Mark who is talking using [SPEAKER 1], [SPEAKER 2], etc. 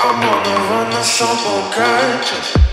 [SPEAKER 1] I'm on the run, I'm so you